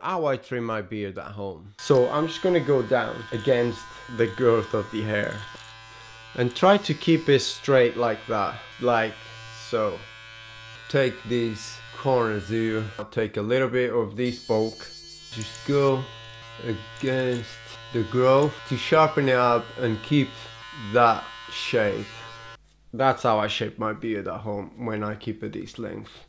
how I trim my beard at home. So I'm just gonna go down against the girth of the hair and try to keep it straight like that, like so. Take these corners here, I'll take a little bit of this bulk, just go against the growth to sharpen it up and keep that shape. That's how I shape my beard at home when I keep it this length.